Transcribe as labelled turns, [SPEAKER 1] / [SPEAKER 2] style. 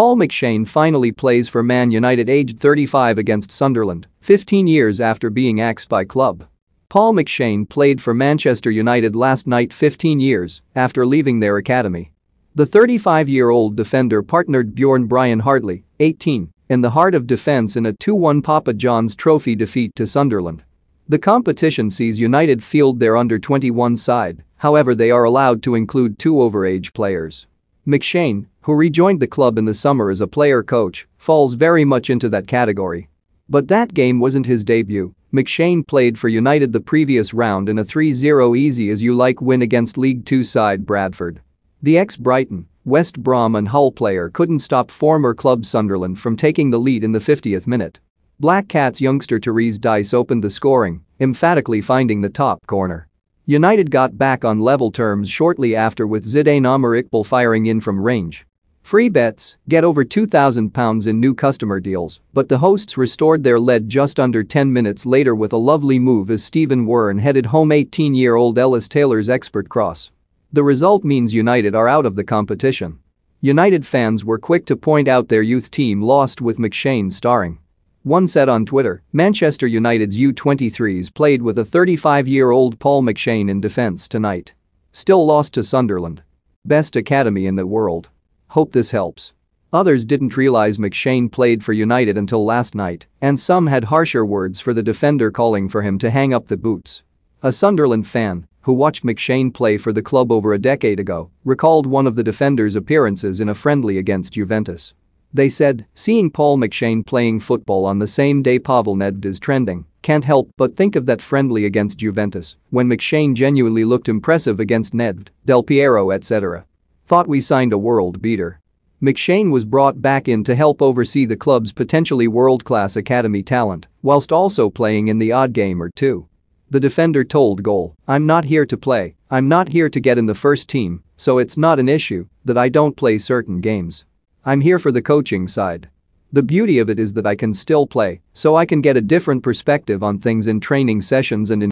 [SPEAKER 1] Paul McShane finally plays for Man United aged 35 against Sunderland, 15 years after being axed by club. Paul McShane played for Manchester United last night 15 years after leaving their academy. The 35-year-old defender partnered Bjorn Brian Hardley, 18, in the heart of defence in a 2-1 Papa John's Trophy defeat to Sunderland. The competition sees United field their under-21 side, however they are allowed to include two overage players. McShane, who rejoined the club in the summer as a player-coach, falls very much into that category. But that game wasn't his debut, McShane played for United the previous round in a 3-0 easy as you like win against League Two side Bradford. The ex-Brighton, West Brom and Hull player couldn't stop former club Sunderland from taking the lead in the 50th minute. Black Cats youngster Tyrese Dyce opened the scoring, emphatically finding the top corner. United got back on level terms shortly after with Zidane Iqbal firing in from range. Free bets, get over £2,000 in new customer deals, but the hosts restored their lead just under 10 minutes later with a lovely move as Stephen Wearne headed home 18-year-old Ellis Taylor's expert cross. The result means United are out of the competition. United fans were quick to point out their youth team lost with McShane starring. One said on Twitter, Manchester United's U23s played with a 35-year-old Paul McShane in defence tonight. Still lost to Sunderland. Best academy in the world. Hope this helps. Others didn't realize McShane played for United until last night, and some had harsher words for the defender calling for him to hang up the boots. A Sunderland fan, who watched McShane play for the club over a decade ago, recalled one of the defender's appearances in a friendly against Juventus. They said, seeing Paul McShane playing football on the same day Pavel Nedved is trending, can't help but think of that friendly against Juventus when McShane genuinely looked impressive against Nedved, Del Piero etc. Thought we signed a world beater. McShane was brought back in to help oversee the club's potentially world-class academy talent, whilst also playing in the odd game or two. The defender told Goal, I'm not here to play, I'm not here to get in the first team, so it's not an issue that I don't play certain games. I'm here for the coaching side. The beauty of it is that I can still play, so I can get a different perspective on things in training sessions and in